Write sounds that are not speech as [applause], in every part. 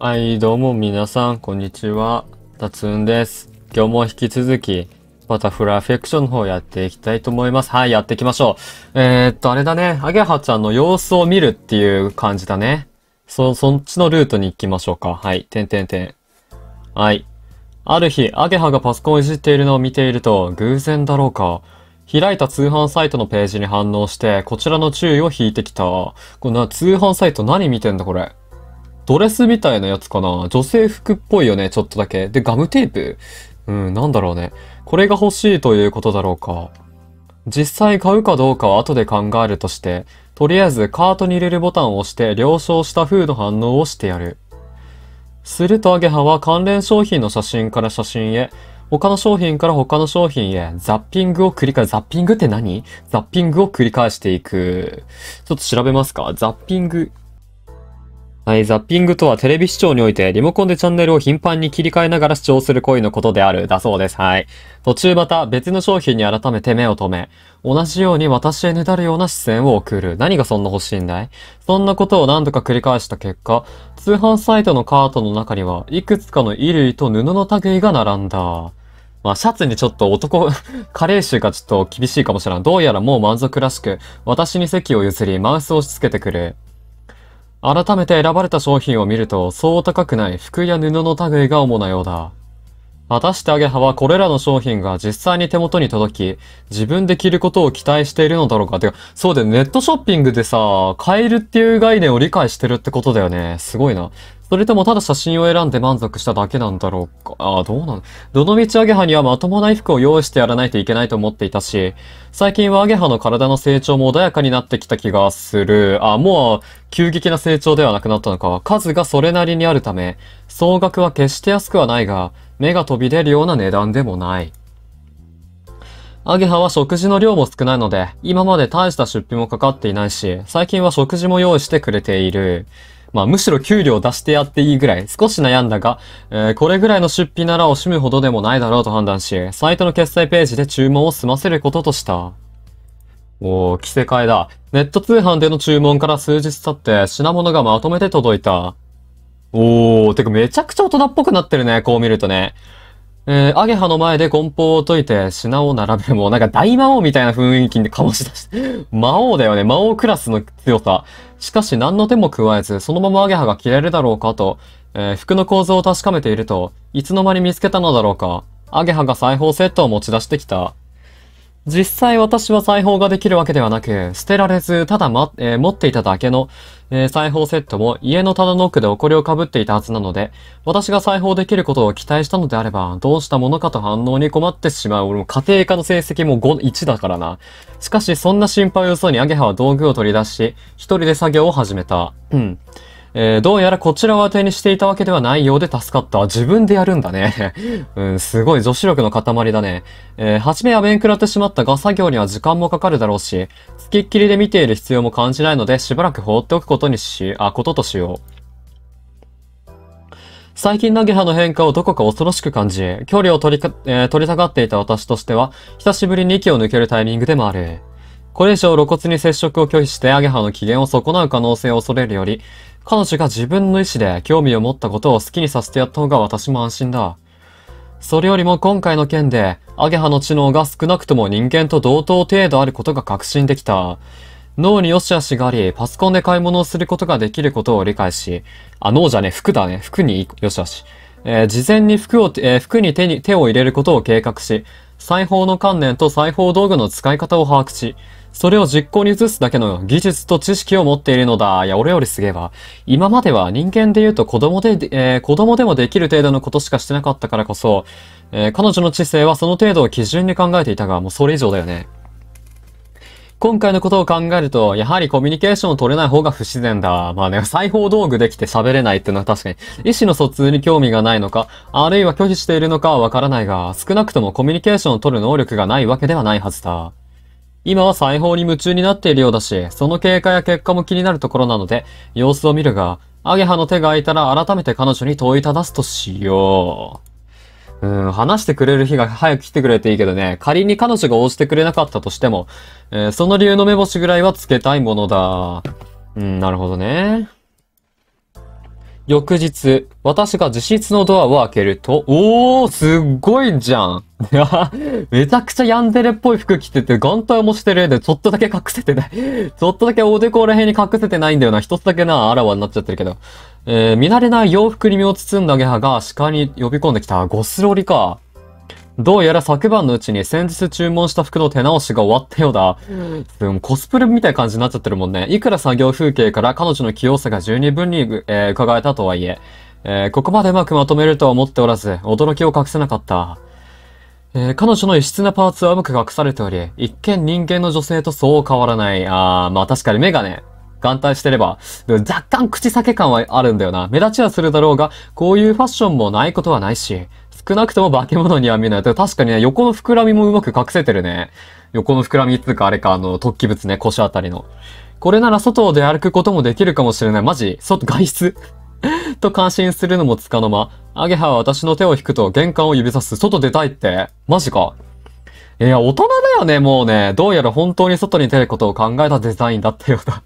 はい、どうも皆さん、こんにちは。タツンです。今日も引き続き、バタフライフェクションの方やっていきたいと思います。はい、やっていきましょう。えー、っと、あれだね。アゲハちゃんの様子を見るっていう感じだね。そ、そっちのルートに行きましょうか。はい、てんてんてん。はい。ある日、アゲハがパソコンをいじっているのを見ていると、偶然だろうか。開いた通販サイトのページに反応して、こちらの注意を引いてきた。これな、通販サイト何見てんだこれ？ドレスみたいなやつかな？女性服っぽいよね、ちょっとだけ。で、ガムテープ？うん、なんだろうね。これが欲しいということだろうか。実際買うかどうかは後で考えるとして、とりあえずカートに入れるボタンを押して了承した風の反応をしてやる。するとアゲハは関連商品の写真から写真へ、他の商品から他の商品へ、ザッピングを繰り返す。ザッピングって何？ザッピングを繰り返していく。ちょっと調べますか？ザッピング。はい、ザッピングとはテレビ視聴においてリモコンでチャンネルを頻繁に切り替えながら視聴する行為のことである、だそうです。はい。途中また別の商品に改めて目を留め、同じように私へねだるような視線を送る。何がそんな欲しいんだい？そんなことを何度か繰り返した結果、通販サイトのカートの中にはいくつかの衣類と布の類が並んだ。まあ、シャツにちょっと男、[laughs] 加齢臭がちょっと厳しいかもしれん。どうやらもう満足らしく、私に席を譲り、マウスを押し付けてくる。改めて選ばれた商品を見ると、そう高くない服や布の類が主なようだ。果たしてアゲハはこれらの商品が実際に手元に届き、自分で着ることを期待しているのだろうか。てか、そうだよ、ネットショッピングでさ、買えるっていう概念を理解してるってことだよね。すごいな。それともただ写真を選んで満足しただけなんだろうか？ああ、どうなのどの道アゲハにはまともな衣服を用意してやらないといけないと思っていたし、最近はアゲハの体の成長も穏やかになってきた気がする。あ、もう、急激な成長ではなくなったのか。数がそれなりにあるため、総額は決して安くはないが、目が飛び出るような値段でもない。アゲハは食事の量も少ないので、今まで大した出費もかかっていないし、最近は食事も用意してくれている。まあむしろ給料を出してやっていいぐらい、少し悩んだが、えーこれぐらいの出費なら惜しむほどでもないだろうと判断し、サイトの決済ページで注文を済ませることとした。おー、着せ替えだ。ネット通販での注文から数日経って品物がまとめて届いた。おー、てかめちゃくちゃ大人っぽくなってるね、こう見るとね。えー、アゲハの前で梱包を解いて品を並べる。もうなんか大魔王みたいな雰囲気に醸し出して。[laughs] 魔王だよね。魔王クラスの強さ。しかし何の手も加えず、そのままアゲハが着れるだろうかと、えー服の構造を確かめていると、いつの間に見つけたのだろうか。アゲハが裁縫セットを持ち出してきた。実際私は裁縫ができるわけではなく、捨てられず、ただま、えー持っていただけの、えー裁縫セットも家の棚の奥で埃をかぶっていたはずなので、私が裁縫できることを期待したのであれば、どうしたものかと反応に困ってしまう。俺も家庭科の成績も5、1だからな。しかし、そんな心配をよそにアゲハは道具を取り出し、一人で作業を始めた。うん。えーどうやらこちらを当てにしていたわけではないようで助かった。自分でやるんだね。[laughs] うん、すごい女子力の塊だね。えー初めは面食らってしまったが、作業には時間もかかるだろうし、付きっきりで見ている必要も感じないので、しばらく放っておくことにし、あ、こととしよう。最近のゲハの変化をどこか恐ろしく感じ、距離を取りか、えー取りたがっていた私としては、久しぶりに息を抜けるタイミングでもある。これ以上露骨に接触を拒否してアゲハの機嫌を損なう可能性を恐れるより、彼女が自分の意思で興味を持ったことを好きにさせてやった方が私も安心だ。それよりも今回の件で、アゲハの知能が少なくとも人間と同等程度あることが確信できた。脳に良し悪しがあり、パソコンで買い物をすることができることを理解し、あ、脳じゃね、服だね。服に良し悪し。えー事前に服を、えー服に手に手を入れることを計画し、裁縫の観念と裁縫道具の使い方を把握し、それを実行に移すだけの技術と知識を持っているのだ。いや、俺よりすげえわ。今までは人間で言うと子供で、えー子供でもできる程度のことしかしてなかったからこそ、えー彼女の知性はその程度を基準に考えていたが、もうそれ以上だよね。今回のことを考えると、やはりコミュニケーションを取れない方が不自然だ。まあね、裁縫道具できて喋れないっていうのは確かに、意思の疎通に興味がないのか、あるいは拒否しているのかはわからないが、少なくともコミュニケーションを取る能力がないわけではないはずだ。今は裁縫に夢中になっているようだし、その経過や結果も気になるところなので、様子を見るが、アゲハの手が空いたら改めて彼女に問いただすとしよう。うん、話してくれる日が早く来てくれていいけどね、仮に彼女が応じてくれなかったとしても、えーその理由の目星ぐらいはつけたいものだ。うん、なるほどね。翌日、私が自室のドアを開けると、おー、すっごいじゃん。[laughs] めちゃくちゃヤンデレっぽい服着てて、眼帯もしてるで、ちょっとだけ隠せてない。[laughs] ちょっとだけおでこら辺に隠せてないんだよな。一つだけな、あらわになっちゃってるけど。えー、見慣れない洋服に身を包んだゲハが鹿に呼び込んできた。ゴスロリか。どうやら昨晩のうちに先日注文した服の手直しが終わったようだ。でもコスプレみたいな感じになっちゃってるもんね。いくら作業風景から彼女の器用さが十二分に、えー、伺えたとはいえ、えー、ここまでうまくまとめるとは思っておらず、驚きを隠せなかった。えー、彼女の異質なパーツはうまく隠されており、一見人間の女性とそう変わらない。あー、まあ確かにメガネ。眼帯してれば、若干口裂け感はあるんだよな。目立ちはするだろうが、こういうファッションもないことはないし、少なくとも化け物には見えない。確かにね、横の膨らみもうまく隠せてるね。横の膨らみっていうかあれか、あの、突起物ね、腰あたりの。これなら外で歩くこともできるかもしれない。マジ外、外出？[laughs] と感心するのもつかの間、アゲハは私の手を引くと玄関を指さす。外出たいって？マジか。いや、大人だよね、もうね。どうやら本当に外に出ることを考えたデザインだったようだ。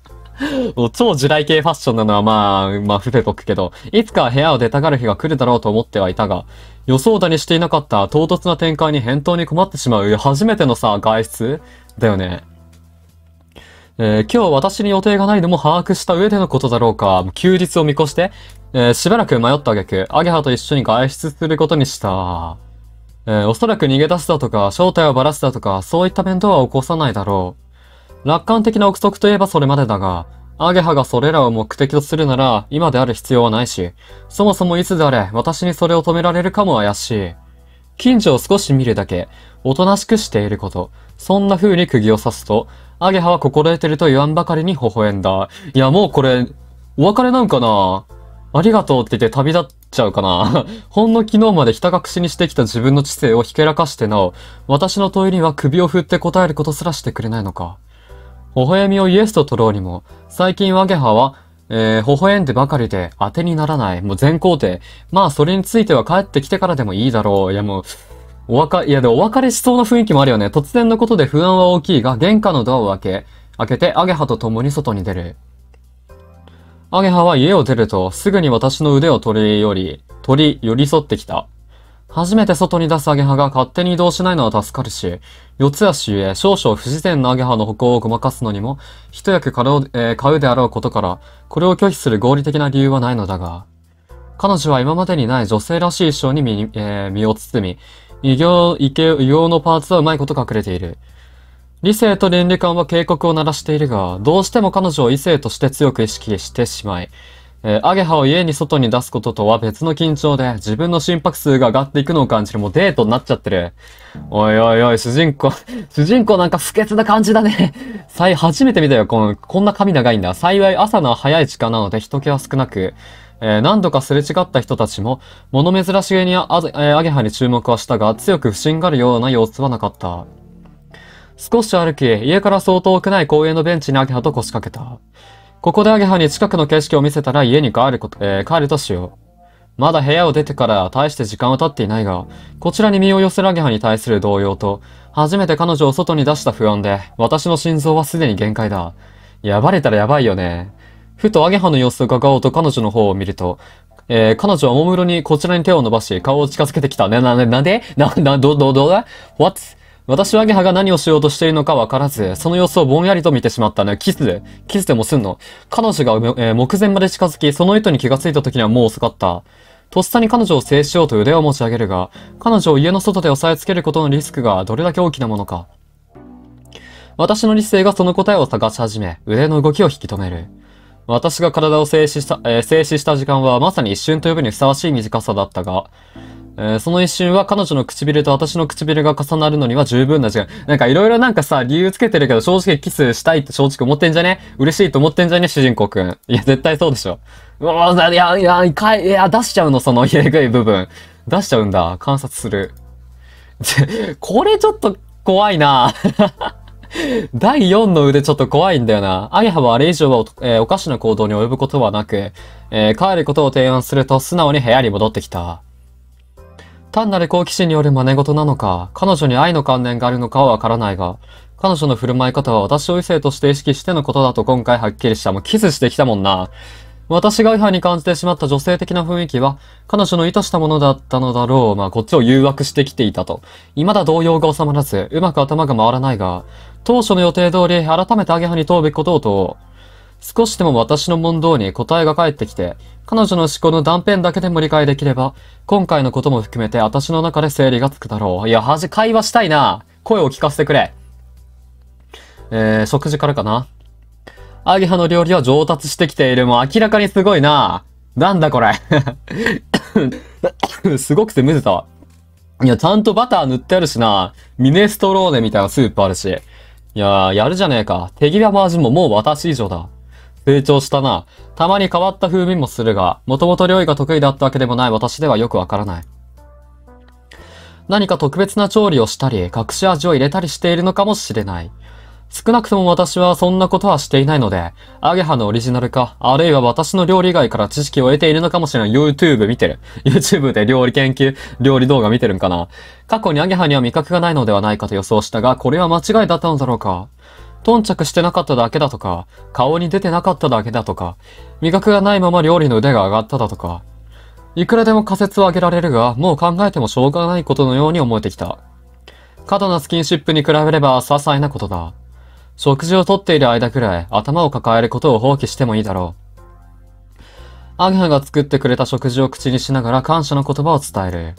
もう超地雷系ファッションなのはまあ、まあ、伏せとくけど、いつか部屋を出たがる日が来るだろうと思ってはいたが、予想だにしていなかった唐突な展開に返答に困ってしまう初めてのさ、外出？だよね。えー、今日私に予定がないのも把握した上でのことだろうか、休日を見越して、えー、しばらく迷った挙句、アゲハと一緒に外出することにした。えー、おそらく逃げ出すだとか、正体をばらすだとか、そういった面倒は起こさないだろう。楽観的な憶測といえばそれまでだが、アゲハがそれらを目的とするなら、今である必要はないし、そもそもいつであれ、私にそれを止められるかも怪しい。近所を少し見るだけ、おとなしくしていること。そんな風に釘を刺すと、アゲハは心得てると言わんばかりに微笑んだ。いや、もうこれ、お別れなんかな？ありがとうって言って旅立っちゃうかな？[laughs] ほんの昨日までひた隠しにしてきた自分の知性をひけらかしてなお、私の問いには首を振って答えることすらしてくれないのか？微笑みをイエスと取ろうにも、最近ワゲハは、えー、微笑んでばかりで当てにならない。もう全肯定。まあ、それについては帰ってきてからでもいいだろう。いやもう、お別れ、いやでもお別れしそうな雰囲気もあるよね。突然のことで不安は大きいが、玄関のドアを開け、開けてアゲハと共に外に出る。アゲハは家を出ると、すぐに私の腕を取り寄り、取り寄り添ってきた。初めて外に出すアゲハが勝手に移動しないのは助かるし、四つ足ゆえ少々不自然なアゲハの歩行をごまかすのにも、一役買う,、えー、買うであろうことから、これを拒否する合理的な理由はないのだが、彼女は今までにない女性らしい衣装に身,、えー、身を包み、異形、異形、異形のパーツはうまいこと隠れている。理性と倫理観は警告を鳴らしているが、どうしても彼女を異性として強く意識してしまい、えー、アゲハを家に外に出すこととは別の緊張で自分の心拍数が上がっていくのを感じる。もうデートになっちゃってる。おいおいおい、主人公、[laughs] 主人公なんか不潔な感じだね。さい、初めて見たよ。この、こんな髪長いんだ。幸い朝の早い時間なので人気は少なく、えー、何度かすれ違った人たちも、物珍しげにあ、えー、アゲハに注目はしたが、強く不審がるような様子はなかった。少し歩き、家から相当遠くない公園のベンチにアゲハと腰掛けた。ここでアゲハに近くの景色を見せたら家に帰ること、えー、帰るとしよう。まだ部屋を出てから大して時間は経っていないが、こちらに身を寄せるアゲハに対する動揺と、初めて彼女を外に出した不安で、私の心臓はすでに限界だ。やばれたらやばいよね。ふとアゲハの様子を伺おうと彼女の方を見ると、えー、彼女はおもむろにこちらに手を伸ばし、顔を近づけてきた。ね、な、な、なんで？な、な、ど、ど、どうだ ?What? 私はアゲハが何をしようとしているのかわからず、その様子をぼんやりと見てしまったね。キスで、キスでもすんの。彼女が、えー、目前まで近づき、その意図に気がついた時にはもう遅かった。とっさに彼女を制しようと腕を持ち上げるが、彼女を家の外で押さえつけることのリスクがどれだけ大きなものか。私の理性がその答えを探し始め、腕の動きを引き止める。私が体を静止した、えー、静止した時間はまさに一瞬と呼ぶにふさわしい短さだったが、えー、その一瞬は彼女の唇と私の唇が重なるのには十分な時間。なんかいろいろなんかさ、理由つけてるけど正直キスしたいって正直思ってんじゃね？嬉しいと思ってんじゃね？主人公くん。いや、絶対そうでしょ。うわいや、いや、いかい、いや、出しちゃうの、そのえぐい部分。出しちゃうんだ。観察する。[laughs] これちょっと怖いな [laughs] 第4の腕ちょっと怖いんだよな。アゲハはあれ以上はお,、えー、おかしな行動に及ぶことはなく、えー、帰ることを提案すると素直に部屋に戻ってきた。単なる好奇心による真似事なのか、彼女に愛の観念があるのかはわからないが、彼女の振る舞い方は私を異性として意識してのことだと今回はっきりした。もうキスしてきたもんな。私が違反に感じてしまった女性的な雰囲気は、彼女の意図したものだったのだろう。まあ、こっちを誘惑してきていたと。未だ動揺が収まらず、うまく頭が回らないが、当初の予定通り、改めてアゲハに問うべきことをと、少しでも私の問答に答えが返ってきて、彼女の思考の断片だけでも理解できれば、今回のことも含めて私の中で整理がつくだろう。いや、はじ、会話したいな。声を聞かせてくれ。えー、食事からかな。アゲハの料理は上達してきている。もう明らかにすごいな。なんだこれ。[coughs] すごくてむせたわ。いや、ちゃんとバター塗ってあるしな。ミネストローネみたいなスープあるし。いやー、やるじゃねえか。手際も味ももう私以上だ。成長したな。たまに変わった風味もするが、もともと料理が得意だったわけでもない私ではよくわからない。何か特別な調理をしたり、隠し味を入れたりしているのかもしれない。少なくとも私はそんなことはしていないので、アゲハのオリジナルか、あるいは私の料理以外から知識を得ているのかもしれない。YouTube 見てる。YouTube で料理研究、料理動画見てるんかな。過去にアゲハには味覚がないのではないかと予想したが、これは間違いだったのだろうか。頓着してなかっただけだとか、顔に出てなかっただけだとか、味覚がないまま料理の腕が上がっただとか。いくらでも仮説を挙げられるが、もう考えてもしょうがないことのように思えてきた。過度なスキンシップに比べれば些細なことだ。食事をとっている間くらい頭を抱えることを放棄してもいいだろう。アゲハが作ってくれた食事を口にしながら感謝の言葉を伝える。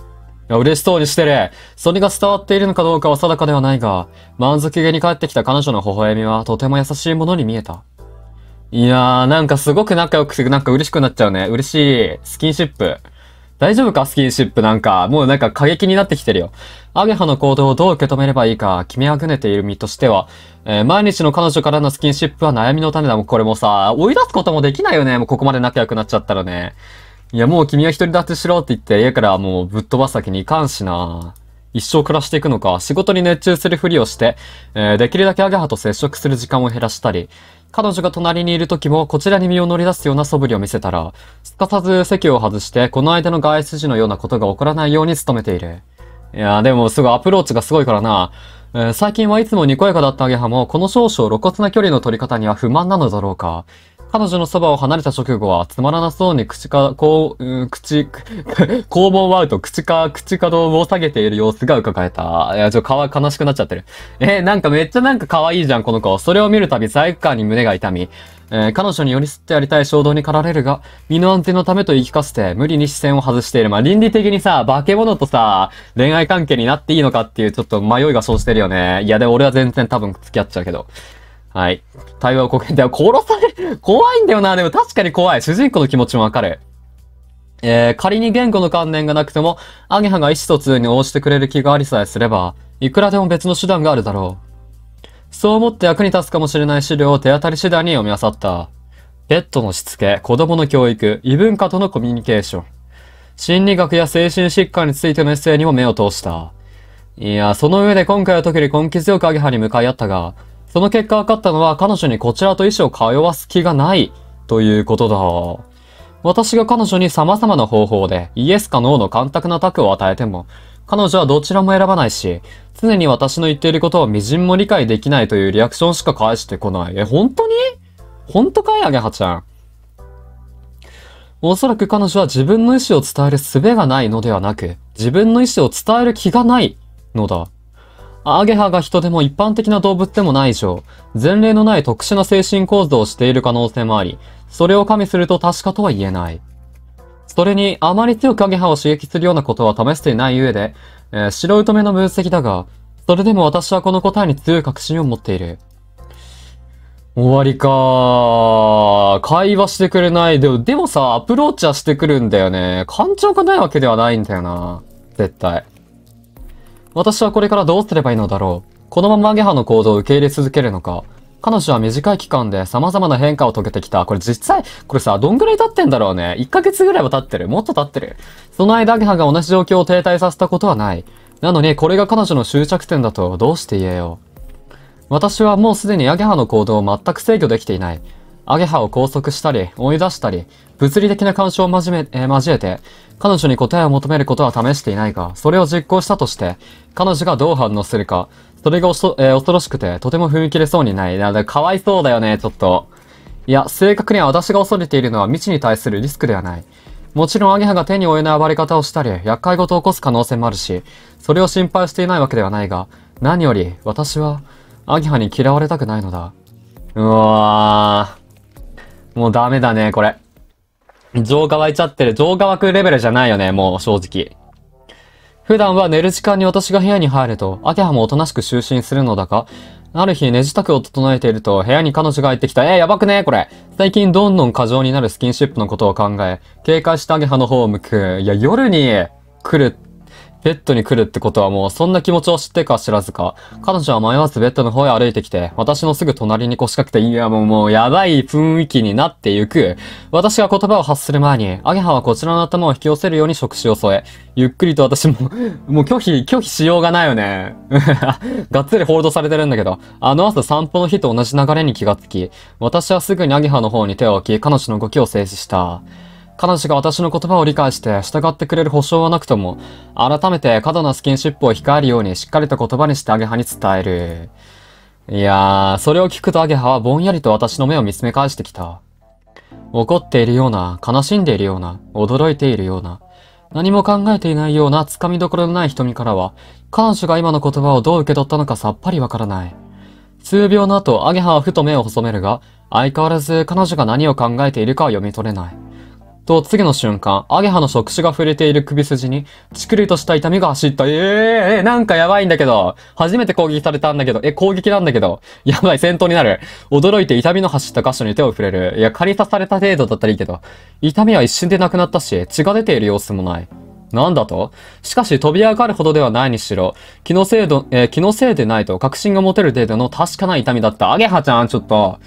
いや、嬉しそうにしてる。それが伝わっているのかどうかは定かではないが、満足げに帰ってきた彼女の微笑みはとても優しいものに見えた。いやー、なんかすごく仲良くて、なんか嬉しくなっちゃうね。嬉しい。スキンシップ。大丈夫か？スキンシップなんか、もうなんか過激になってきてるよ。アゲハの行動をどう受け止めればいいか決めあぐねている身としては、えー、毎日の彼女からのスキンシップは悩みの種だもん。これもさ、追い出すこともできないよね。もうここまで仲良くなっちゃったらね。いや、もう君は独り立ちしろって言って家からもうぶっ飛ばす先にいかんしな。一生暮らしていくのか、仕事に熱中するふりをして、えー、できるだけアゲハと接触する時間を減らしたり、彼女が隣にいる時もこちらに身を乗り出すような素振りを見せたら、すかさず席を外して、この間の外出時のようなことが起こらないように努めている。いやでもすごいアプローチがすごいからな。えー、最近はいつもにこやかだったアゲハも、この少々露骨な距離の取り方には不満なのだろうか。彼女のそばを離れた直後は、つまらなそうに口か、こう、うん、口、[laughs] 肛門を割ると口か、口角を下げている様子が伺えた。いや、ちょ、かわ、悲しくなっちゃってる。えー、なんかめっちゃなんか可愛いじゃん、この子。それを見るたび罪悪感に胸が痛み、えー、彼女に寄り添ってやりたい衝動に駆られるが、身の安全のためと言い聞かせて、無理に視線を外している。まあ、倫理的にさ、化け物とさ、恋愛関係になっていいのかっていうちょっと迷いが生じてるよね。いや、でも俺は全然多分付き合っちゃうけど。はい。対話をこけて、殺され、怖いんだよな。でも確かに怖い。主人公の気持ちもわかる。えー、仮に言語の関連がなくても、アゲハが意思疎通に応じてくれる気がありさえすれば、いくらでも別の手段があるだろう。そう思って役に立つかもしれない資料を手当たり次第に読み漁った。ペットのしつけ、子供の教育、異文化とのコミュニケーション。心理学や精神疾患についてのエッセイにも目を通した。いや、その上で今回は特に根気強くアゲハに向かい合ったが、その結果分かったのは彼女にこちらと意思を通わす気がないということだ。私が彼女に様々な方法でイエスかノーの簡単な択を与えても、彼女はどちらも選ばないし、常に私の言っていることを微塵も理解できないというリアクションしか返してこない。え、本当に？本当かいアゲハちゃん。おそらく彼女は自分の意思を伝える術がないのではなく、自分の意思を伝える気がないのだ。アゲハが人でも一般的な動物でもない以上、前例のない特殊な精神構造をしている可能性もあり、それを加味すると確かとは言えない。それに、あまり強くアゲハを刺激するようなことは試していない上で、えー、白糸目の分析だが、それでも私はこの答えに強い確信を持っている。終わりかー。会話してくれない。でも、でもさ、アプローチはしてくるんだよね。感情がないわけではないんだよな。絶対。私はこれからどうすればいいのだろう。このままアゲハの行動を受け入れ続けるのか。彼女は短い期間で様々な変化を遂げてきた。これ実際、これさ、どんぐらい経ってんだろうね。1ヶ月ぐらいは経ってる。もっと経ってる。その間アゲハが同じ状況を停滞させたことはない。なのに、これが彼女の終着点だとどうして言えよう。私はもうすでにアゲハの行動を全く制御できていない。アゲハを拘束したり、追い出したり、物理的な干渉を交ええー、交えて、彼女に答えを求めることは試していないが、それを実行したとして、彼女がどう反応するか、それがおそ、えー、恐ろしくて、とても踏み切れそうにない。だかかわいそうだよね、ちょっと。いや、正確には私が恐れているのは未知に対するリスクではない。もちろんアゲハが手に負えない暴れ方をしたり、厄介事を起こす可能性もあるし、それを心配していないわけではないが、何より私はアゲハに嫌われたくないのだ。うわー。もうダメだね、これ。情が湧いちゃってる。情が湧くレベルじゃないよね、もう正直。普段は寝る時間に私が部屋に入ると、アゲハもおとなしく就寝するのだが、ある日、寝支度を整えていると、部屋に彼女が入ってきた。えー、やばくねこれ。最近どんどん過剰になるスキンシップのことを考え、警戒したアゲハの方を向く。いや、夜に来るっベッドに来るってことはもうそんな気持ちを知ってか知らずか、彼女は迷わずベッドの方へ歩いてきて、私のすぐ隣に腰掛けて、いやもうもうやばい雰囲気になってゆく。私が言葉を発する前に、アゲハはこちらの頭を引き寄せるように触手を添え、ゆっくりと私も [laughs] もう拒否、拒否しようがないよね。[laughs] がっつりホールドされてるんだけど、あの朝散歩の日と同じ流れに気がつき、私はすぐにアゲハの方に手を置き、彼女の動きを静止した。彼女が私の言葉を理解して従ってくれる保証はなくとも、改めて過度なスキンシップを控えるようにしっかりと言葉にしてアゲハに伝える。いやー、それを聞くとアゲハはぼんやりと私の目を見つめ返してきた。怒っているような、悲しんでいるような、驚いているような、何も考えていないような掴みどころのない瞳からは、彼女が今の言葉をどう受け取ったのかさっぱりわからない。数秒の後、アゲハはふと目を細めるが、相変わらず彼女が何を考えているかは読み取れない。と、次の瞬間、アゲハの触手が触れている首筋に、チクリとした痛みが走った。えー、えー、なんかやばいんだけど。初めて攻撃されたんだけど。え、攻撃なんだけど。[laughs] やばい、戦闘になる。驚いて痛みの走った箇所に手を触れる。いや、仮刺された程度だったらいいけど。痛みは一瞬でなくなったし、血が出ている様子もない。なんだと？しかし飛び上がるほどではないにしろ、気のせいど、えー、気のせいでないと確信が持てる程度の確かな痛みだった。アゲハちゃん、ちょっと。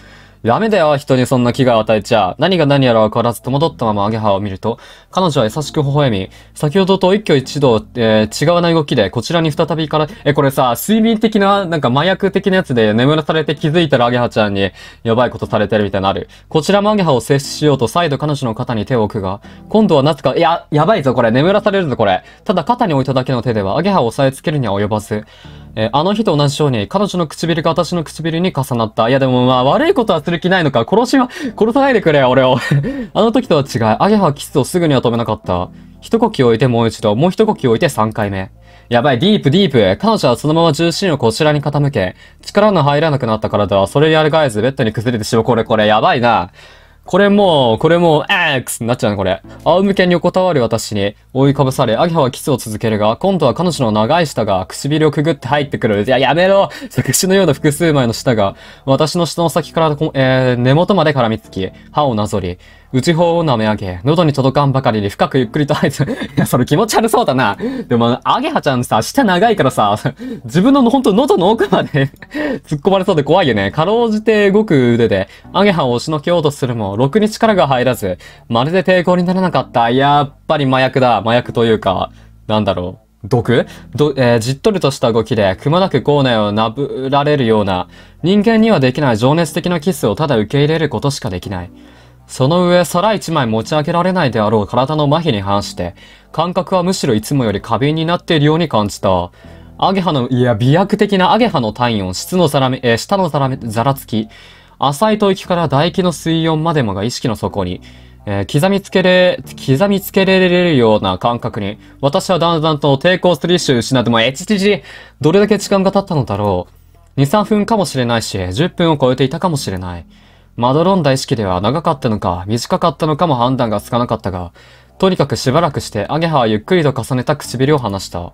ダメだよ、人にそんな気が与えちゃ。何が何やら分からず戸惑ったままアゲハを見ると、彼女は優しく微笑み、先ほどと一挙一動、えー、違うない動きで、こちらに再びから、え、これさ、睡眠的な、なんか麻薬的なやつで眠らされて気づいたらアゲハちゃんに、やばいことされてるみたいなある。こちらもアゲハを接しようと再度彼女の肩に手を置くが、今度はなぜか、いや、やばいぞこれ、眠らされるぞこれ。ただ肩に置いただけの手では、アゲハを押さえつけるには及ばず、えー、あの日と同じように、彼女の唇が私の唇に重なった。いやでもまあ悪いことはする気ないのか。殺しは、[laughs] 殺さないでくれよ、俺を。[laughs] あの時とは違い、アゲハはキスをすぐには止めなかった。一呼吸置いてもう一度、もう一呼吸置いて三回目。やばい、ディープ、ディープ。彼女はそのまま重心をこちらに傾け、力の入らなくなった体はそれにあるがえずベッドに崩れてしまう。これ、これ、やばいな。これもう、これもう、X になっちゃうね、これ。仰向けに横たわる私に覆いかぶされ、アゲハはキスを続けるが、今度は彼女の長い舌が唇をくぐって入ってくる。いや、やめろ作詞のような複数枚の舌が、私の舌の先から、えー、根元まで絡みつき、歯をなぞり、内方を舐め上げ、喉に届かんばかりに深くゆっくりと入って、[laughs] いや、それ気持ち悪そうだな。でも、アゲハちゃんさ、舌長いからさ、[laughs] 自分のほんと喉の奥まで [laughs] 突っ込まれそうで怖いよね。かろうじて動く腕で、アゲハを押しのけようとするも、ろくに力が入らず、まるで抵抗にならなかった。やっぱり麻薬だ。麻薬というか、なんだろう。毒？ど、えー、じっとりとした動きで、くまなく口内をなぶられるような、人間にはできない情熱的なキスをただ受け入れることしかできない。その上、皿一枚持ち上げられないであろう体の麻痺に反して、感覚はむしろいつもより過敏になっているように感じた。アゲハの、いや、美薬的なアゲハの体温、質のざらめ、え、下のざらめ、ざらつき、浅い吐息から唾液の水温までもが意識の底に、えー、刻みつけれ、刻みつけられるような感覚に、私はだんだんと抵抗する意志を失っても、えちちち、どれだけ時間が経ったのだろう。2、3分かもしれないし、10分を超えていたかもしれない。マドロンだ意識では長かったのか短かったのかも判断がつかなかったが、とにかくしばらくしてアゲハはゆっくりと重ねた唇を離した。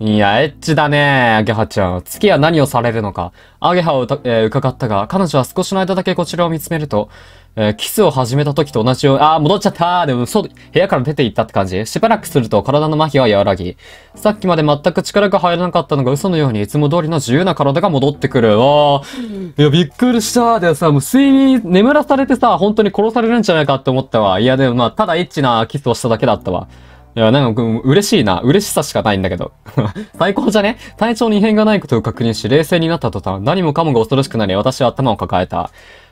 いや、エッチだねアゲハちゃん。月は何をされるのか。アゲハを、えー、伺ったが、彼女は少しの間だけこちらを見つめると、えー、キスを始めた時と同じように、あー、戻っちゃったでも、そう、部屋から出て行ったって感じしばらくすると体の麻痺は和らぎ、さっきまで全く力が入らなかったのが嘘のようにいつも通りの自由な体が戻ってくる。わー。いや、びっくりしたでさ、もう睡眠、眠らされてさ、本当に殺されるんじゃないかって思ったわ。いや、でもまあ、ただエッチなキスをしただけだったわ。いや、なんか、嬉しいな。嬉しさしかないんだけど。[laughs] 最高じゃね？体調に異変がないことを確認し、冷静になった途端、何もかもが恐ろしくなり、私は頭を抱えた。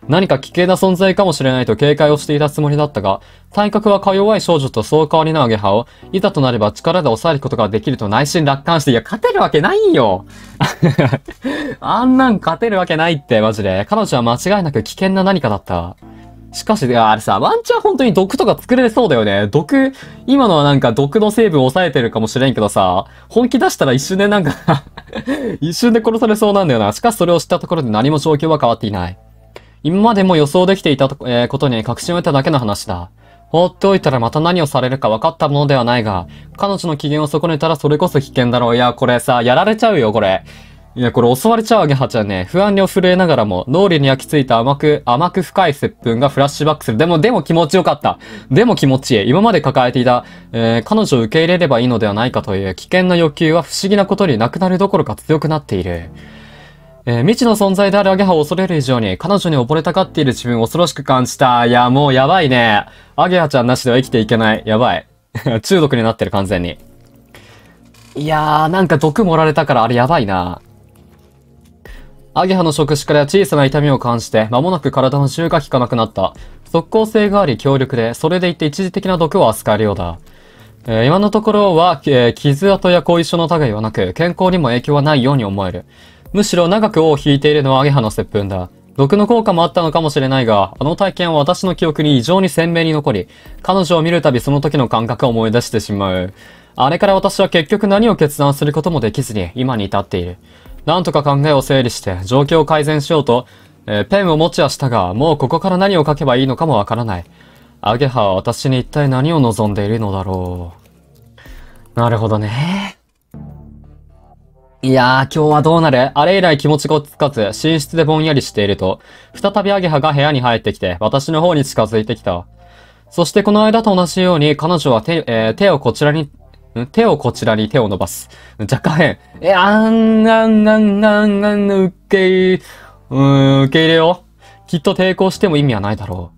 何か危険な存在かもしれないと警戒をしていたつもりだったが、体格はか弱い少女とそう変わりなアゲハを、いざとなれば力で抑えることができると内心楽観して、いや、勝てるわけないよ [laughs] あんなん勝てるわけないって、マジで。彼女は間違いなく危険な何かだった。しかし、あれさ、ワンチャン本当に毒とか作れそうだよね。毒、今のはなんか毒の成分を抑えてるかもしれんけどさ、本気出したら一瞬でなんか [laughs] 一瞬で殺されそうなんだよな。しかしそれを知ったところで何も状況は変わっていない。今までも予想できていたと、えーことに確信を得ただけの話だ。放っておいたらまた何をされるか分かったものではないが、彼女の機嫌を損ねたらそれこそ危険だろう。いや、これさ、やられちゃうよ、これ。いや、これ襲われちゃうアゲハちゃんね。不安に震えながらも、脳裏に焼き付いた甘く、甘く深い接吻がフラッシュバックする。でも、でも気持ちよかった。でも気持ちいい。今まで抱えていた、えー彼女を受け入れればいいのではないかという危険な欲求は不思議なことになくなるどころか強くなっている。えー未知の存在であるアゲハを恐れる以上に、彼女に溺れたがっている自分を恐ろしく感じた。いや、もうやばいね。アゲハちゃんなしでは生きていけない。やばい。[laughs] 中毒になってる、完全に。いやー、なんか毒盛られたからあれやばいな。アゲハの触手から小さな痛みを感じて、間もなく体の中が効かなくなった。即効性があり強力で、それでいって一時的な毒を扱えるようだ。えー今のところは、えー傷跡や後遺症の類はなく、健康にも影響はないように思える。むしろ長く尾を引いているのはアゲハの接吻だ。毒の効果もあったのかもしれないが、あの体験は私の記憶に異常に鮮明に残り、彼女を見るたびその時の感覚を思い出してしまう。あれから私は結局何を決断することもできずに、今に至っている。なんとか考えを整理して、状況を改善しようと、えーペンを持ちはしたが、もうここから何を書けばいいのかもわからない。アゲハは私に一体何を望んでいるのだろう。なるほどね。いやー、今日はどうなる？あれ以来気持ちがつかず、寝室でぼんやりしていると、再びアゲハが部屋に入ってきて、私の方に近づいてきた。そしてこの間と同じように、彼女は手、えー手をこちらに、手をこちらに手を伸ばす。若干変。え、あん、あん、あん、あん、あん、受け入れ、うーん、受け入れよう。きっと抵抗しても意味はないだろ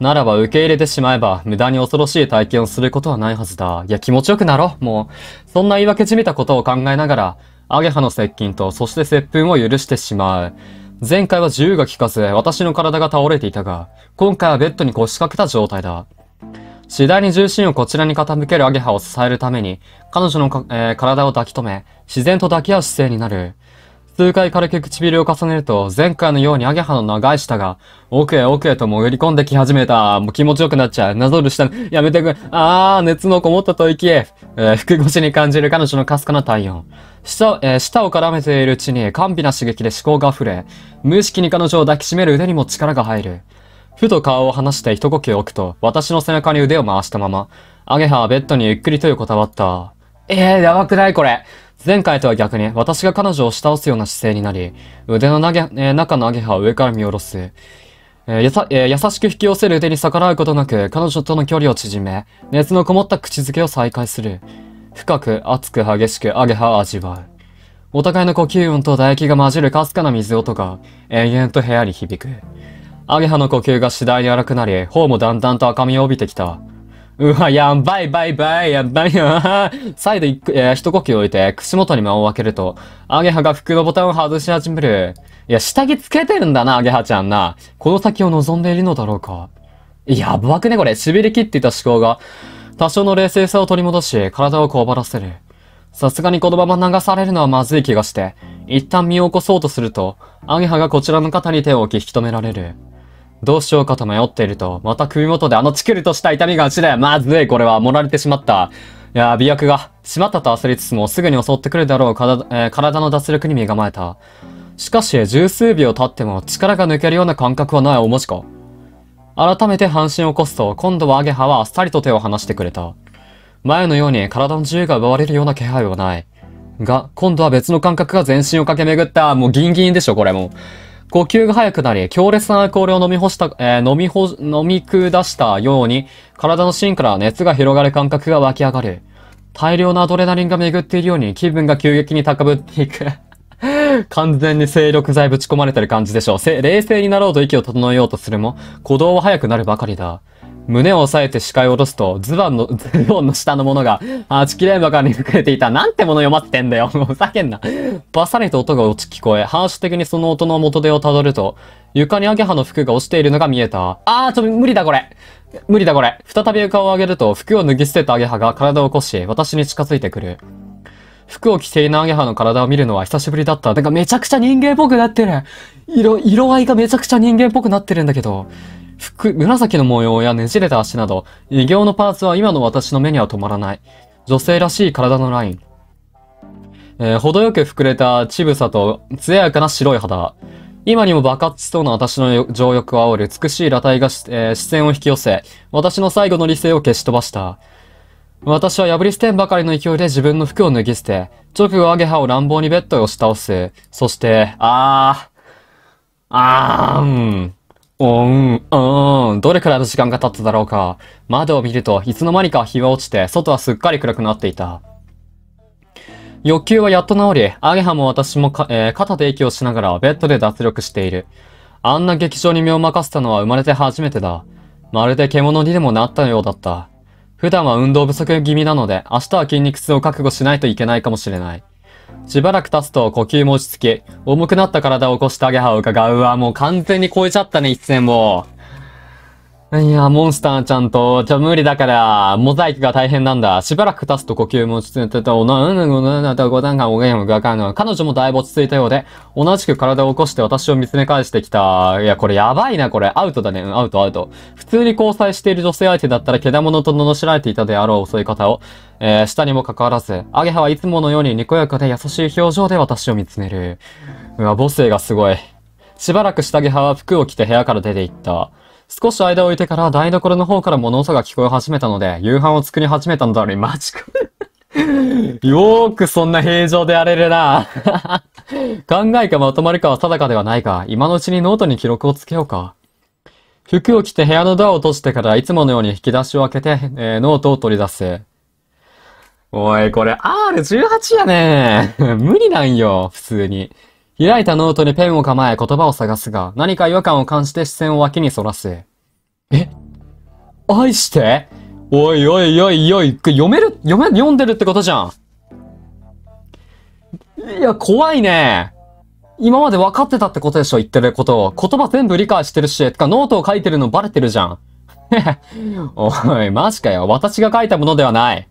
う。ならば受け入れてしまえば、無駄に恐ろしい体験をすることはないはずだ。いや、気持ちよくなろう。もう、そんな言い訳じみたことを考えながら、アゲハの接近と、そして接吻を許してしまう。前回は自由が利かず、私の体が倒れていたが、今回はベッドに腰掛けた状態だ。次第に重心をこちらに傾けるアゲハを支えるために、彼女の、えー体を抱き留め、自然と抱き合う姿勢になる。数回軽く唇を重ねると、前回のようにアゲハの長い舌が、奥へ奥へと潜り込んでき始めた。もう気持ちよくなっちゃう。なぞる下、やめてくれ。あー、熱のこもった吐息。えー、腹越しに感じる彼女のかすかな体温。舌、えー舌を絡めているうちに、甘美な刺激で思考が溢れ、無意識に彼女を抱きしめる腕にも力が入る。ふと顔を離して一呼吸置くと、私の背中に腕を回したまま、アゲハはベッドにゆっくりと横たわった。えー、やばくないこれ。前回とは逆に、私が彼女を下押すような姿勢になり、腕の投げ、えー中のアゲハを上から見下ろす。えーやさ、えー優しく引き寄せる腕に逆らうことなく、彼女との距離を縮め、熱のこもった口づけを再開する。深く、熱く、激しく、アゲハを味わう。お互いの呼吸音と唾液が混じるかすかな水音が、延々と部屋に響く。アゲハの呼吸が次第に荒くなり、頬もだんだんと赤みを帯びてきた。うわ、やんばいばいばい、やんばいや再度一,、えー一呼吸置いて、口元に間を開けると、アゲハが服のボタンを外し始める。いや、下着つけてるんだな、アゲハちゃんな。この先を望んでいるのだろうか。やばくね、これ。痺れ切っていた思考が、多少の冷静さを取り戻し、体をこばらせる。さすがにこのまま流されるのはまずい気がして、一旦身を起こそうとすると、アゲハがこちらの肩に手を置き引き止められる。どうしようかと迷っていると、また首元であのチクリとした痛みがちで、まずい、これは盛られてしまった。いやー、美薬が、しまったと焦りつつもすぐに襲ってくるだろう体,、えー体の脱力に身構えた。しかし、十数秒経っても力が抜けるような感覚はないおもしか。改めて半身を起こすと、今度はアゲハはあっさりと手を離してくれた。前のように体の自由が奪われるような気配はない。が、今度は別の感覚が全身を駆け巡った。もうギンギンでしょ、これもう。呼吸が速くなり、強烈なアルコールを飲み干した、えー飲みほ、飲み下したように、体の芯から熱が広がる感覚が湧き上がる。大量のアドレナリンが巡っているように気分が急激に高ぶっていく。[laughs] 完全に精力剤ぶち込まれてる感じでしょう。冷静になろうと息を整えようとするも、鼓動は早くなるばかりだ。胸を押さえて視界を下ろすと、ズボンの、[laughs] ズボンの下のものが、あちきれんばかりに膨れていた。なんてもの読まってんだよ。ふざけんな。バサリと音が落ち聞こえ、反射的にその音の元手を辿ると、床にアゲハの服が落ちているのが見えた。あー、ちょ、無理だこれ。無理だこれ。再び床を上げると、服を脱ぎ捨てたアゲハが体を起こし、私に近づいてくる。服を着ていないアゲハの体を見るのは久しぶりだった。だかめちゃくちゃ人間っぽくなってる。色、色合いがめちゃくちゃ人間っぽくなってるんだけど。服、紫の模様やねじれた足など、異形のパーツは今の私の目には止まらない。女性らしい体のライン。えー、程よく膨れた乳房と艶やかな白い肌。今にも爆発しそうな私の情欲を煽る美しい裸体が、えー、視線を引き寄せ、私の最後の理性を消し飛ばした。私は破り捨てんばかりの勢いで自分の服を脱ぎ捨て、直後アゲハを乱暴にベッドへ押し倒す。そして、あー、あーん。おん、うん、どれくらいの時間が経っただろうか。窓を見ると、いつの間にか日は落ちて、外はすっかり暗くなっていた。欲求はやっと治り、アゲハも私もえー、肩で息をしながらベッドで脱力している。あんな劇場に身を任せたのは生まれて初めてだ。まるで獣にでもなったようだった。普段は運動不足気味なので、明日は筋肉痛を覚悟しないといけないかもしれない。しばらく経つと呼吸も落ち着き、重くなった体を起こしてアゲハを伺う。うわ、もう完全に超えちゃったね、一線も。いや、モンスターちゃんと、じゃ無理だから、モザイクが大変なんだ。しばらく経つと呼吸も落ち着いてた、おな、うん、うん、うん、ご段階おげんがかんの。彼女もだいぶ落ち着いたようで、同じく体を起こして私を見つめ返してきた。いや、これやばいな、これ。アウトだね。うんアウト、アウト。普通に交際している女性相手だったら、けだものと罵られていたであろう襲い方を、えー、下にも関わらず、アゲハはいつものようににこやかで優しい表情で私を見つめる。うわ、母性がすごい。しばらくしてアゲハは服を着て部屋から出て行った。少し間を置いてから台所の方から物音が聞こえ始めたので、夕飯を作り始めたのだろうマジか。[laughs] よーくそんな平常でやれるな。[laughs] 考えがまとまるかは定かではないが、今のうちにノートに記録をつけようか。服を着て部屋のドアを閉じてからいつものように引き出しを開けて、えー、ノートを取り出す。おい、これ R18 やね [laughs] 無理なんよ、普通に。開いたノートにペンを構え言葉を探すが、何か違和感を感じて視線を脇に反らす。え愛して？おいおいおいおい、読める、読め、読んでるってことじゃん。いや、怖いね。今まで分かってたってことでしょ、言ってることを。言葉全部理解してるし、てかノートを書いてるのバレてるじゃん。[laughs] おい、マジかよ。私が書いたものではない。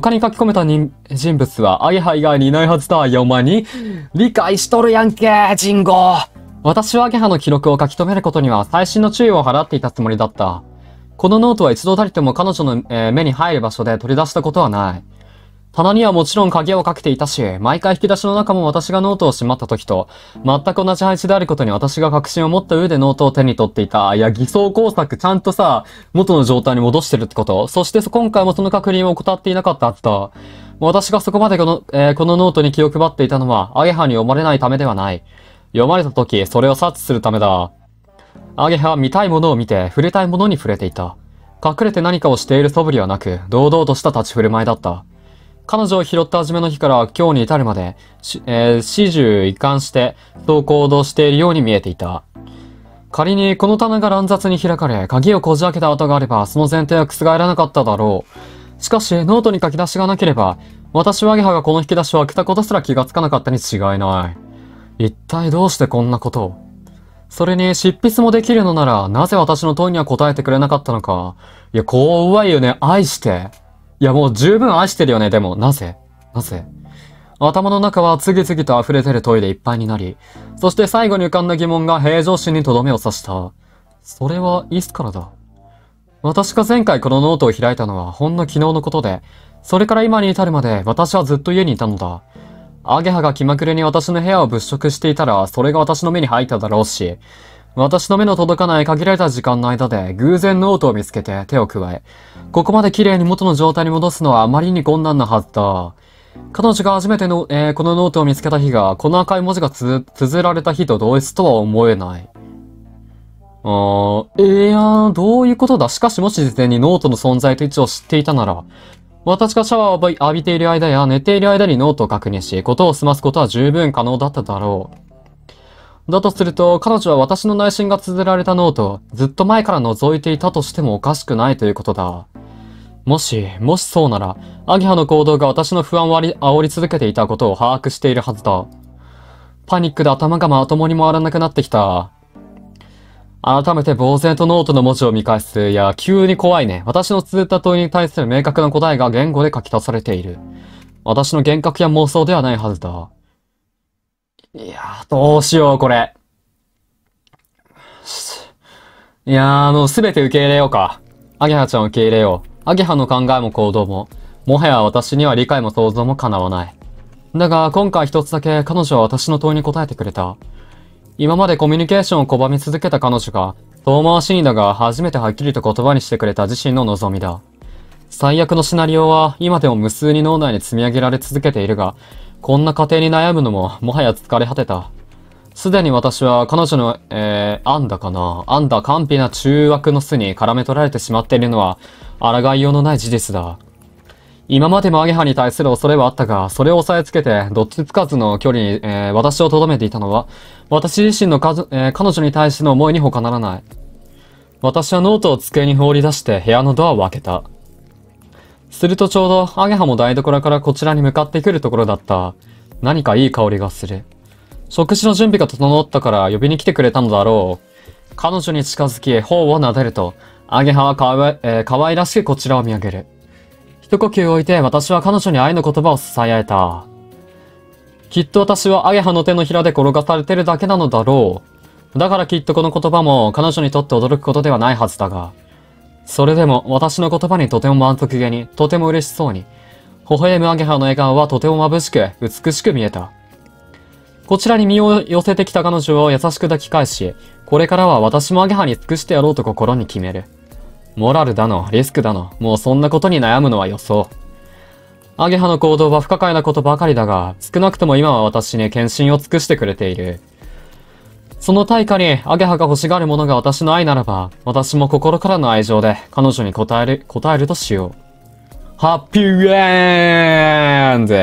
他に書き込めた人人物はアゲハ以外にいないはずだ。いや、お前に理解しとるやんけ、人語。私はアゲハの記録を書き留めることには細心の注意を払っていたつもりだった。このノートは一度たりとも彼女の、えー、目に入る場所で取り出したことはない。棚にはもちろん鍵をかけていたし、毎回引き出しの中も私がノートをしまった時と、全く同じ配置であることに私が確信を持った上でノートを手に取っていた。いや、偽装工作ちゃんとさ、元の状態に戻してるってことそして今回もその確認を怠っていなかったはずだ。私がそこまでこの、えー、このノートに気を配っていたのは、アゲハに読まれないためではない。読まれた時、それを察知するためだ。アゲハは見たいものを見て、触れたいものに触れていた。隠れて何かをしている素振りはなく、堂々とした立ち振る舞いだった。彼女を拾った初めの日から今日に至るまで、えー、始終一貫してそう行動しているように見えていた。仮にこの棚が乱雑に開かれ、鍵をこじ開けた跡があれば、その前提は覆らなかっただろう。しかし、ノートに書き出しがなければ、私はアゲハがこの引き出しを開けたことすら気がつかなかったに違いない。一体どうしてこんなことを？それに執筆もできるのなら、なぜ私の問いには答えてくれなかったのか。いや、怖いよね。愛して。いや、もう十分愛してるよね。でも、なぜ？なぜ？頭の中は次々と溢れ出る問いでいっぱいになり、そして最後に浮かんだ疑問が平常心にとどめを刺した。それはいつからだ？私が前回このノートを開いたのはほんの昨日のことで、それから今に至るまで私はずっと家にいたのだ。アゲハが気まぐれに私の部屋を物色していたら、それが私の目に入っただろうし、私の目の届かない限られた時間の間で偶然ノートを見つけて手を加え、ここまで綺麗に元の状態に戻すのはあまりに困難なはずだ。彼女が初めての、えー、このノートを見つけた日が、この赤い文字がつ、綴られた日と同一とは思えない。あー、えーやー、どういうことだ？しかしもし事前にノートの存在と位置を知っていたなら、私がシャワーを浴びている間や寝ている間にノートを確認し、ことを済ますことは十分可能だっただろう。だとすると、彼女は私の内心が綴られたノートずっと前から覗いていたとしてもおかしくないということだ。もし、もしそうなら、アゲハの行動が私の不安を煽り続けていたことを把握しているはずだ。パニックで頭がまともに回らなくなってきた。改めて呆然とノートの文字を見返す。いや、急に怖いね。私の綴った問いに対する明確な答えが言語で書き足されている。私の幻覚や妄想ではないはずだ。いやー、どうしよう、これ。いやー、もうすべて受け入れようか。アゲハちゃんを受け入れよう。アゲハの考えも行動も、もはや私には理解も想像も叶わない。だが、今回一つだけ彼女は私の問いに答えてくれた。今までコミュニケーションを拒み続けた彼女が、遠回しにだが初めてはっきりと言葉にしてくれた自身の望みだ。最悪のシナリオは今でも無数に脳内に積み上げられ続けているが、こんな過程に悩むのももはや疲れ果てた。すでに私は彼女の、えー、安打かな安打完璧な中枠の巣に絡め取られてしまっているのは、抗いようのない事実だ。今までもアゲハに対する恐れはあったが、それを押さえつけて、どっちつかずの距離に、えー、私を留めていたのは、私自身のか、えー、彼女に対しての思いに他ならない。私はノートを机に放り出して部屋のドアを開けた。するとちょうど、アゲハも台所からこちらに向かってくるところだった。何かいい香りがする。食事の準備が整ったから呼びに来てくれたのだろう。彼女に近づき、頬を撫でると、アゲハはかわ,、えー、可愛らしくこちらを見上げる。一呼吸置いて私は彼女に愛の言葉を囁えた。きっと私はアゲハの手のひらで転がされてるだけなのだろう。だからきっとこの言葉も彼女にとって驚くことではないはずだが。それでも私の言葉にとても満足げに、とても嬉しそうに、微笑むアゲハの笑顔はとても眩しく、美しく見えた。こちらに身を寄せてきた彼女を優しく抱き返し、これからは私もアゲハに尽くしてやろうと心に決める。モラルだの、リスクだの、もうそんなことに悩むのは予想。アゲハの行動は不可解なことばかりだが、少なくとも今は私に献身を尽くしてくれている。その対価にアゲハが欲しがるものが私の愛ならば、私も心からの愛情で彼女に答える、答えるとしよう。ハッピーエンド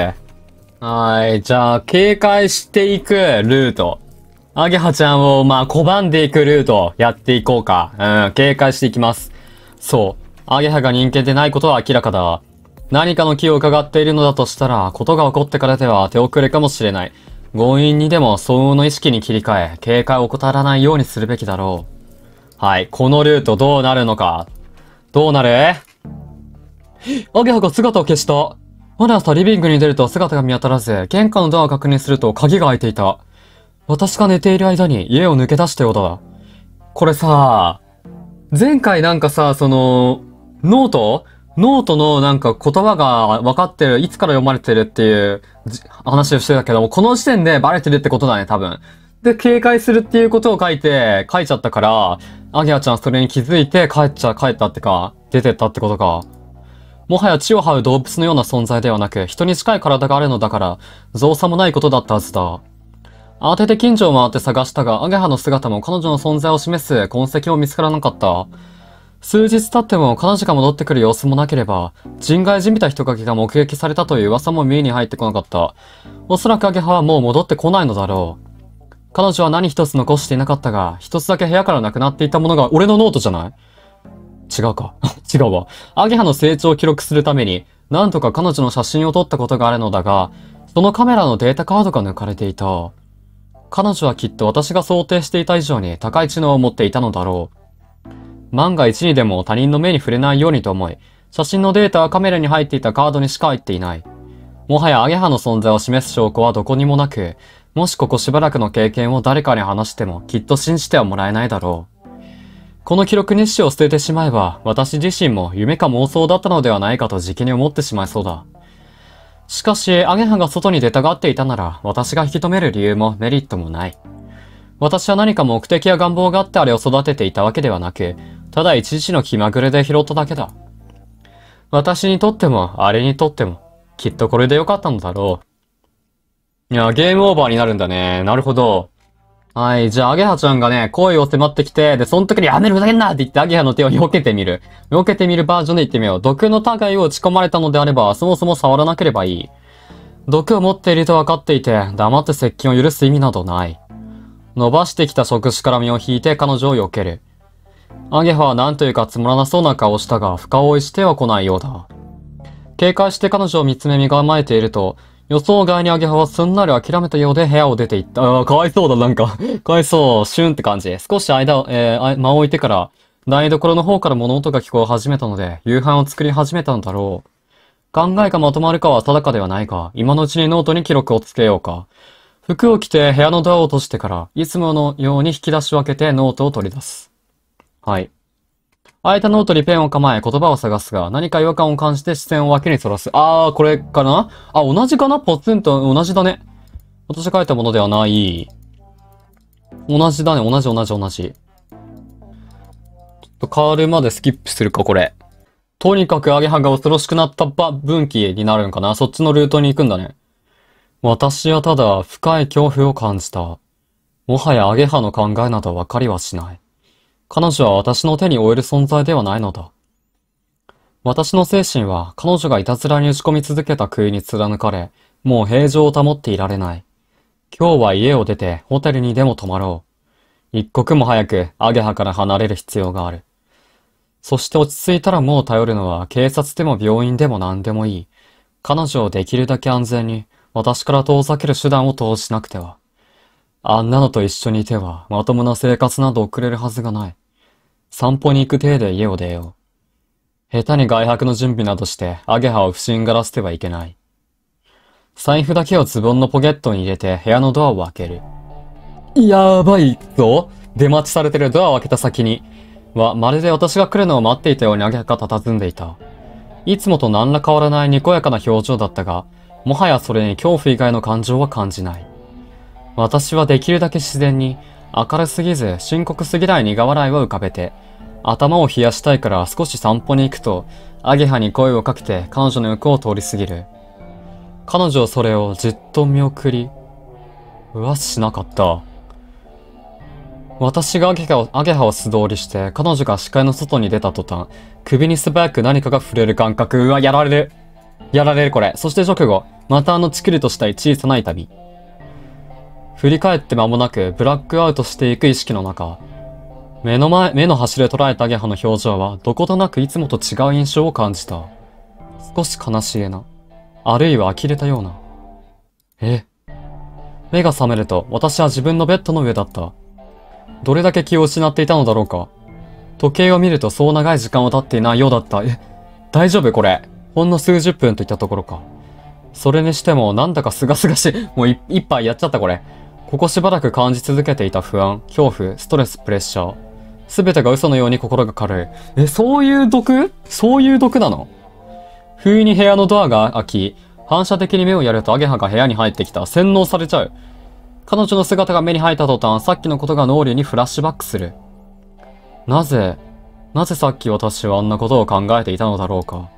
はい、じゃあ、警戒していくルート。アゲハちゃんを、まあ、拒んでいくルートやっていこうか。うん、警戒していきます。そう。アゲハが人間でないことは明らかだ。何かの気を伺っているのだとしたら、ことが起こってからでは手遅れかもしれない。強引にでも相応の意識に切り替え、警戒を怠らないようにするべきだろう。はい。このルートどうなるのか。どうなる？アゲハが姿を消した。まだ朝リビングに出ると姿が見当たらず、玄関のドアを確認すると鍵が開いていた。私が寝ている間に家を抜け出したようだ。これさ、前回なんかさ、その、ノートノートのなんか言葉が分かってる、いつから読まれてるっていう話をしてたけども、この時点でバレてるってことだね、多分。で、警戒するっていうことを書いて、書いちゃったから、アゲハちゃんそれに気づいて帰っちゃ、帰ったってか、出てったってことか。もはや地を這う動物のような存在ではなく、人に近い体があるのだから、造作もないことだったはずだ。慌てて近所を回って探したが、アゲハの姿も彼女の存在を示す痕跡も見つからなかった。数日経っても彼女が戻ってくる様子もなければ、人外じみた人影が目撃されたという噂も耳に入ってこなかった。おそらくアゲハはもう戻ってこないのだろう。彼女は何一つ残していなかったが、一つだけ部屋からなくなっていたものが俺のノートじゃない？違うか。[laughs] 違うわ。アゲハの成長を記録するために、何度か彼女の写真を撮ったことがあるのだが、そのカメラのデータカードが抜かれていた。彼女はきっと私が想定していた以上に高い知能を持っていたのだろう。万が一にでも他人の目に触れないようにと思い、写真のデータはカメラに入っていたカードにしか入っていない。もはやアゲハの存在を示す証拠はどこにもなく、もしここしばらくの経験を誰かに話してもきっと信じてはもらえないだろう。この記録日誌を捨ててしまえば、私自身も夢か妄想だったのではないかと時期に思ってしまいそうだ。しかし、アゲハが外に出たがっていたなら、私が引き止める理由もメリットもない。私は何か目的や願望があってあれを育てていたわけではなく、ただ一時の気まぐれで拾っただけだ。私にとっても、あれにとっても、きっとこれでよかったのだろう。いや、ゲームオーバーになるんだね。なるほど。はい。じゃあ、アゲハちゃんがね、声を迫ってきて、で、その時にやめるふざけんなって言ってアゲハの手を避けてみる。避けてみるバージョンで言ってみよう。毒の互いを打ち込まれたのであれば、そもそも触らなければいい。毒を持っていると分かっていて、黙って接近を許す意味などない。伸ばしてきた触手から身を引いて彼女を避ける。アゲハは何というかつまらなそうな顔をしたが、深追いしては来ないようだ。警戒して彼女を見つめ身構えていると、予想外にアゲハはすんなり諦めたようで部屋を出て行った。ああ、かわいそうだ、なんか [laughs] かわいそう。シュンって感じ。少し間を、えー、間を置いてから、台所の方から物音が聞こえ始めたので、夕飯を作り始めたのだろう。考えがまとまるかは定かではないが、今のうちにノートに記録をつけようか。服を着て部屋のドアを閉じてから、いつものように引き出し開けてノートを取り出す。はい。開いたノートにペンを構え言葉を探すが、何か違和感を感じて視線を脇に逸らす。あー、これかな？あ、同じかな？ポツンと同じだね。私書いたものではない。同じだね。同じ同じ同じ。ちょっと変わるまでスキップするか、これ。とにかくアゲハが恐ろしくなった分岐になるんかなそっちのルートに行くんだね。私はただ深い恐怖を感じた。もはやアゲハの考えなどわかりはしない。彼女は私の手に負える存在ではないのだ。私の精神は彼女がいたずらに打ち込み続けた杭に貫かれ、もう平常を保っていられない。今日は家を出てホテルにでも泊まろう。一刻も早くアゲハから離れる必要がある。そして落ち着いたらもう頼るのは警察でも病院でも何でもいい。彼女をできるだけ安全に私から遠ざける手段を通しなくては。あんなのと一緒にいてはまともな生活など送れるはずがない。散歩に行く程で家を出よう。下手に外泊の準備などしてアゲハを不審がらせてはいけない。財布だけをズボンのポケットに入れて部屋のドアを開ける。やばいぞ出待ちされてるドアを開けた先に、は、まるで私が来るのを待っていたようにアゲハが佇んでいた。いつもと何ら変わらないにこやかな表情だったが、もはやそれに恐怖以外の感情は感じない。私はできるだけ自然に、明るすぎず深刻すぎない苦笑いを浮かべて、頭を冷やしたいから少し散歩に行くと、アゲハに声をかけて彼女の横を通り過ぎる。彼女はそれをじっと見送り、はしなかった。私がアゲハをアゲハを素通りして、彼女が視界の外に出た途端、首に素早く何かが触れる感覚。うわ、やられる。やられるこれ。そして直後、またあのチクリとしたい小さな痛み。振り返って間もなくブラックアウトしていく意識の中、目の前、目の端で捉えたアゲハの表情はどことなくいつもと違う印象を感じた。少し悲しげな。あるいは呆れたような。え？目が覚めると私は自分のベッドの上だった。どれだけ気を失っていたのだろうか。時計を見るとそう長い時間は経っていないようだった。え、大丈夫これ？ほんの数十分といったところか。それにしてもなんだか清々しい。[laughs] もう一杯やっちゃったこれ。ここしばらく感じ続けていた不安、恐怖、ストレス、プレッシャー。すべてが嘘のように心が軽い。え、そういう毒？そういう毒なの？不意に部屋のドアが開き、反射的に目をやるとアゲハが部屋に入ってきた。洗脳されちゃう。彼女の姿が目に入った途端、さっきのことが脳裏にフラッシュバックする。なぜ、なぜさっき私はあんなことを考えていたのだろうか。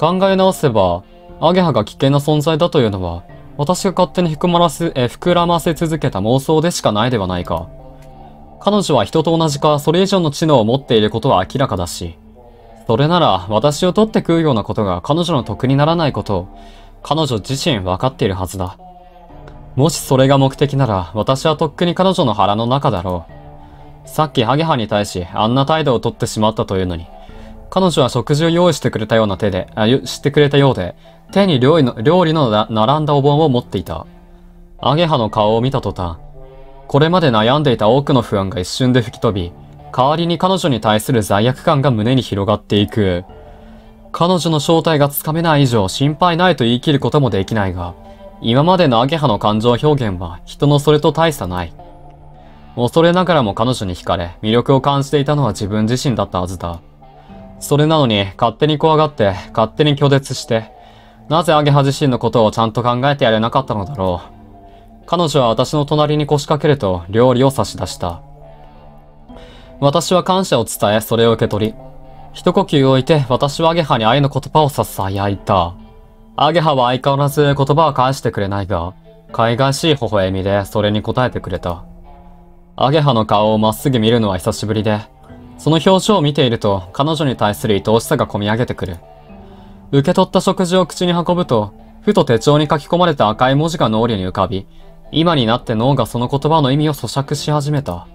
考え直せば、アゲハが危険な存在だというのは、私が勝手に膨らせ、え膨らませ続けた妄想でしかないではないか。彼女は人と同じかそれ以上の知能を持っていることは明らかだし、それなら私を取って食うようなことが彼女の得にならないことを彼女自身分かっているはずだ。もしそれが目的なら私はとっくに彼女の腹の中だろう。さっきハゲハに対しあんな態度をとってしまったというのに、彼女は食事を用意してくれたような手で、あ、してくれたようで、手に料理の、料理の並んだお盆を持っていた。アゲハの顔を見た途端、これまで悩んでいた多くの不安が一瞬で吹き飛び、代わりに彼女に対する罪悪感が胸に広がっていく。彼女の正体がつかめない以上心配ないと言い切ることもできないが、今までのアゲハの感情表現は人のそれと大差ない。恐れながらも彼女に惹かれ、魅力を感じていたのは自分自身だったはずだ。それなのに、勝手に怖がって、勝手に拒絶して、なぜアゲハ自身のことをちゃんと考えてやれなかったのだろう。彼女は私の隣に腰掛けると料理を差し出した。私は感謝を伝え、それを受け取り、一呼吸置いて私はアゲハに愛の言葉を囁いた。アゲハは相変わらず言葉を返してくれないが、海外しい微笑みでそれに答えてくれた。アゲハの顔をまっすぐ見るのは久しぶりで、その表情を見ていると彼女に対する愛おしさが込み上げてくる。受け取った食事を口に運ぶと、ふと手帳に書き込まれた赤い文字が脳裏に浮かび、今になって脳がその言葉の意味を咀嚼し始めた。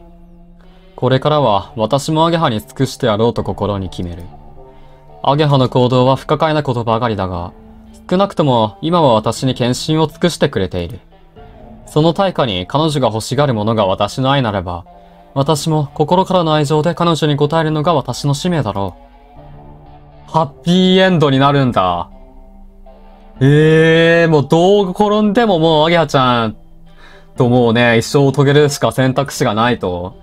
これからは私もアゲハに尽くしてやろうと心に決める。アゲハの行動は不可解なことばかりだが、少なくとも今は私に献身を尽くしてくれている。その対価に彼女が欲しがるものが私の愛ならば、私も心からの愛情で彼女に応えるのが私の使命だろう。ハッピーエンドになるんだ。ええー、もうどう転んでももうアゲハちゃんともうね、一生を遂げるしか選択肢がないと。